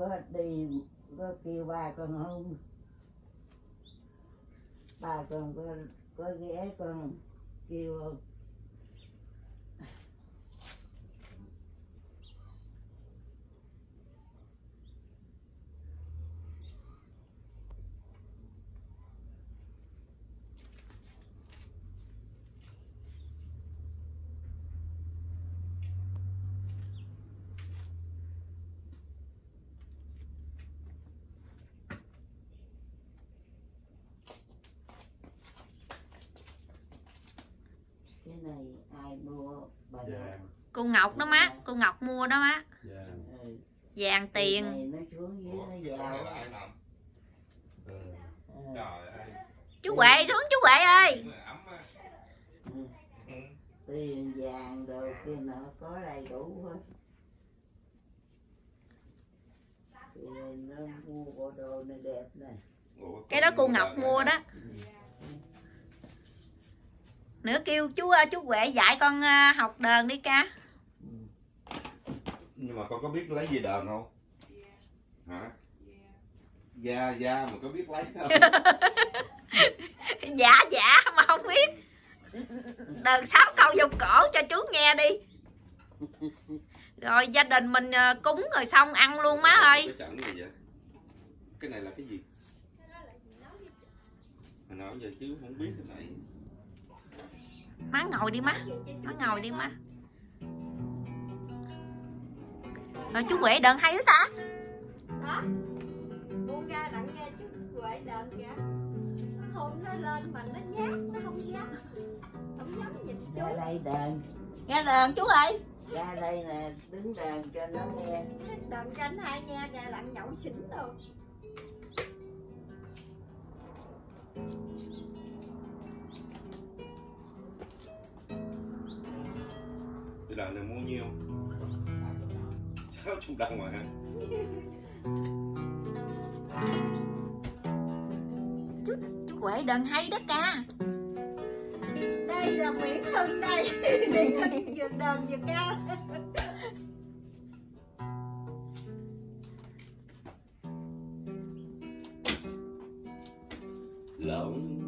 có đi có kêu ba con không? Ba con có có ghé con kêu không cái này ai mua bà Dạ. Cô ngọc đó má cô ngọc mua đó má Dạ. Ừ. vàng Cái tiền nó nó? Ừ. Trời ơi. chú huệ xuống chú huệ ơi ừ. Ừ. tiền vàng đồ kia nọ có đầy đủ hết thì nó mua bộ đồ này đẹp nè Ủa, cái đó cô ngọc mua đó nữa kêu chú ờ, chú huệ dạy con ờ, học đờn đi ca Nhưng mà con có biết lấy gì đờn không? Hả? Da, da mà có biết lấy không? dạ dạ mà không biết đờn sáu câu vô cổ cho chú nghe đi rồi gia đình mình ờ, cúng rồi xong ăn luôn má ơi Cái này vậy? Cái này là cái gì? Nói giờ chứ không biết cái này. Má ngồi đi má. Má ngồi đi má. Rồi chú huệ đờn hay đó ta? Đó buông ra đặng nghe chú quệ đờn kìa. Hôm nó lên mà nó nhát nó không dám không dám nhìn chú. ra đây đàn nghe đờn chú ơi. Ra đây nè đứng đàn cho nó nghe. Đờn cho anh hai nha kìa đặng nhậu xỉn rồi Đờn này mua nhiêu? Sáu chục đồng mà hả? chú chú huệ đờn hay đó ca. Đây là nguyễn hưng đây. Để cho vừa đờn vừa ca. Lòng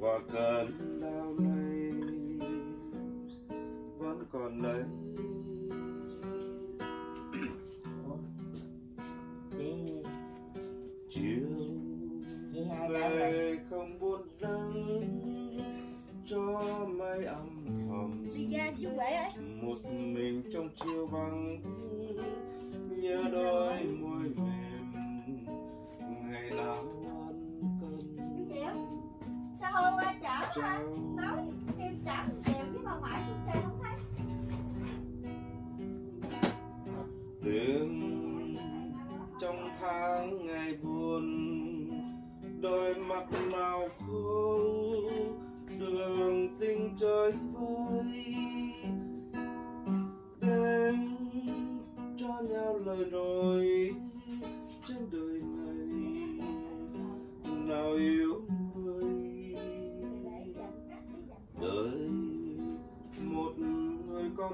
và cơn đau này vẫn còn đấy. Chị chiều về không buồn nắng cho mây âm thầm một mình trong chiều vắng nhớ đôi qua nói kêu chở kèo với bà ngoại xuống kèo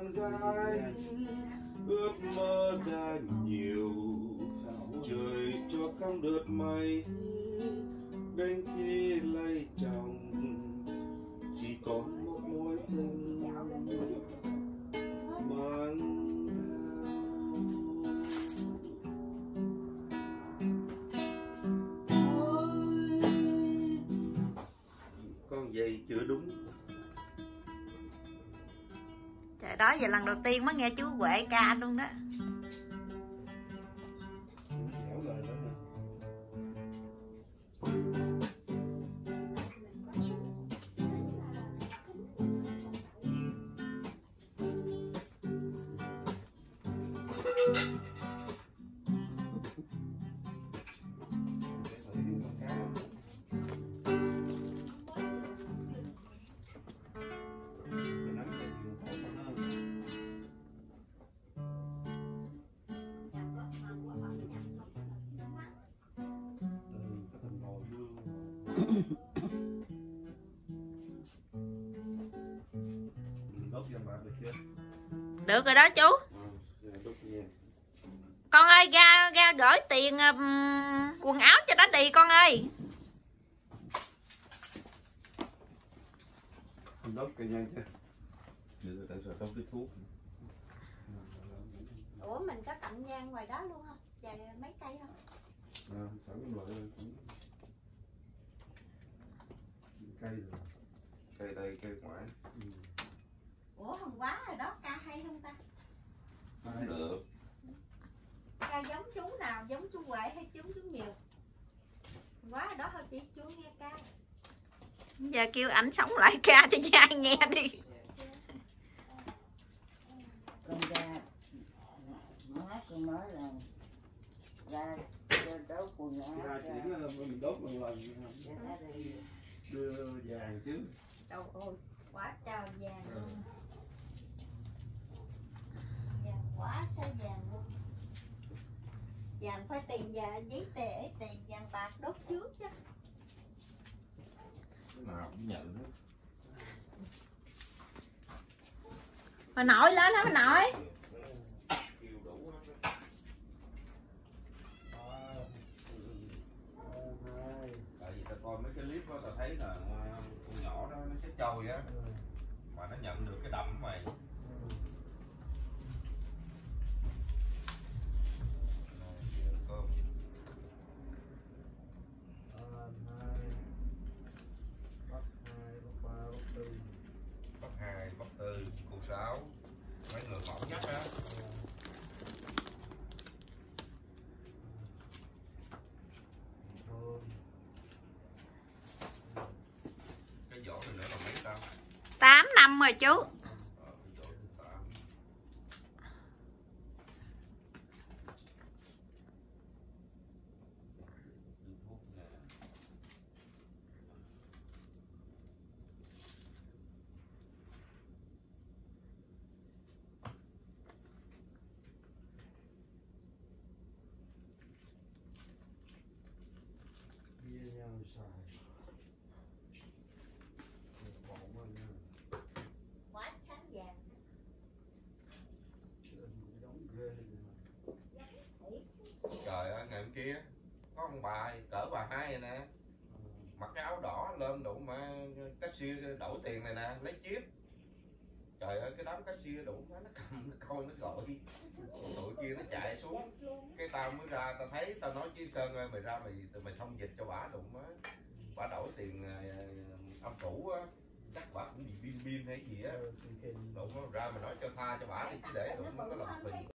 con gái ước mơ đã nhiều. Trời cho không đợt mây đến khi lấy trời đó giờ lần đầu tiên mới nghe chú huệ ca luôn đó Được rồi đó chú. Con ơi ra ra gửi tiền um, quần áo cho nó đi con ơi. Đốt cây chưa thuốc ủa mình có cặn nhang ngoài đó luôn không? Dài mấy cây không? à, sẵn cái loại này cũng cây rồi. Cây đây cây ngoại ủa hôm qua rồi đó ca hay không ta? Không được. Ca giống chú nào giống chú huệ hay chú chú nhiều? Qua rồi đó thôi chị chú nghe ca. Giờ kêu ảnh sống lại ca cho cha nghe đi. Con ra má con nói là ra đốt quần áo ra chỉ là mình đốt một lần nó đưa vàng chứ. Trời ơi quá trời vàng luôn. Vàng quá sao vàng luôn. Vàng phải tiền và giấy tờ tiền vàng bạc đốt trước chứ. Nào cũng nhận hết. Mà nội lên hả mà nội kêu đủ hết tại vì ta coi mấy cái clip đó ta thấy là con nhỏ đó nó chết trôi á. Mà nó nhận được cái đầm mày Rồi, chị ăn cơm. bắt hai bắt tư cô sáu mấy người mẫu nhất á cái vỏ này nữa là mấy tao 8 năm rồi chú. Ờ, tám. thuốc nè. quá sáng vàng trời ơi ngày hôm kia có ông bà cỡ bà hai nè. Mặc cái áo đỏ lên đủ mà cashier đổi tiền này nè lấy chip. Trời ơi cái đám cashier đủ má nó cầm nó coi nó gọi. Tụi kia nó chạy xuống. Cái tao mới ra tao thấy tao nói với sơn ơi mày ra mày mày thông dịch cho bả đụng má bả đổi tiền ờ, ông chủ á chắc bả cũng bị pin pin hay gì á. Đụng nó ra mà nói cho tha cho bả đi chứ để đụng nó có làm phiền